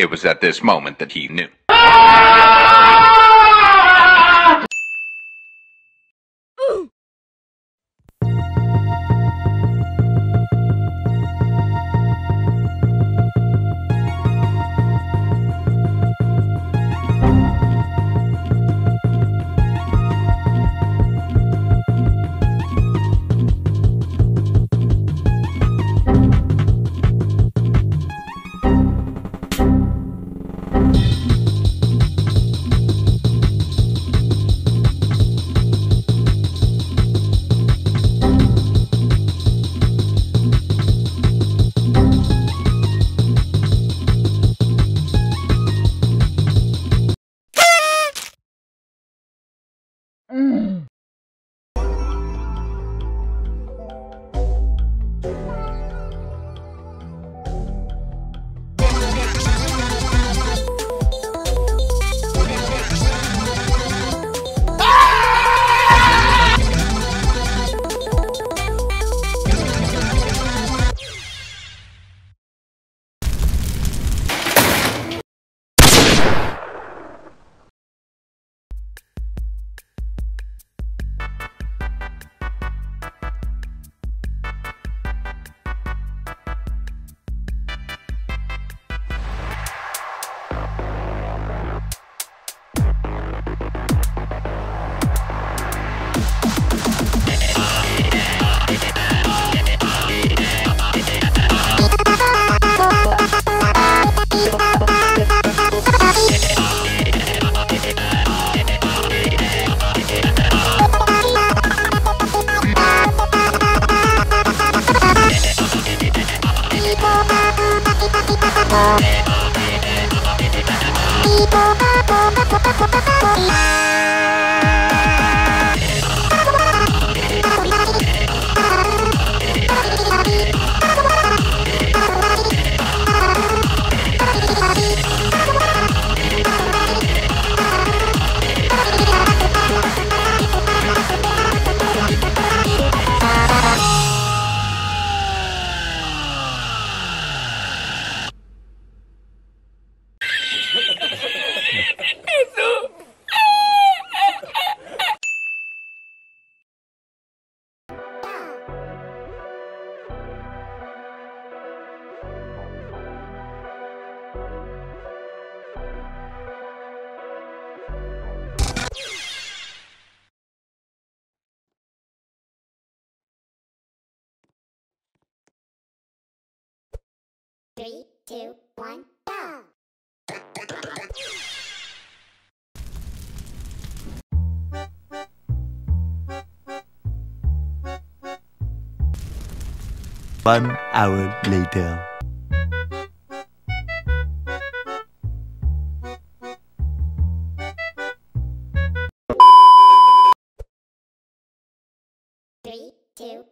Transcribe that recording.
It was at this moment that he knew. Bye. Three, two, one, go! One hour later. Three, two,